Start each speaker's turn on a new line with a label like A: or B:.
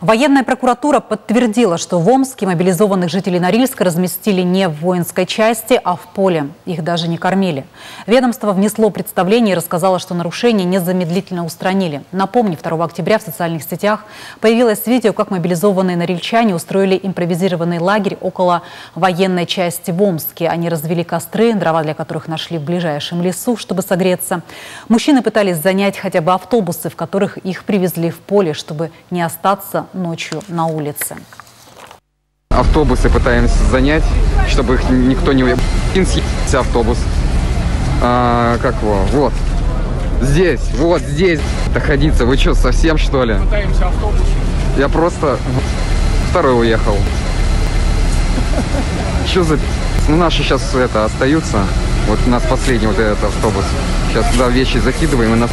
A: Военная прокуратура подтвердила, что в Омске мобилизованных жителей Норильска разместили не в воинской части, а в поле. Их даже не кормили. Ведомство внесло представление и рассказало, что нарушения незамедлительно устранили. Напомню, 2 октября в социальных сетях появилось видео, как мобилизованные норильчане устроили импровизированный лагерь около военной части в Омске. Они развели костры, дрова для которых нашли в ближайшем лесу, чтобы согреться. Мужчины пытались занять хотя бы автобусы, в которых их привезли в поле, чтобы не остаться ночью на улице.
B: Автобусы пытаемся занять, чтобы их никто не автобус. А, как его? Вот. Здесь, вот здесь находиться. Вы что, совсем что ли?
C: Пытаемся автобус.
B: Я просто второй уехал. Что за... Ну, наши сейчас это остаются. Вот у нас последний вот этот автобус. Сейчас туда вещи закидываем и нас...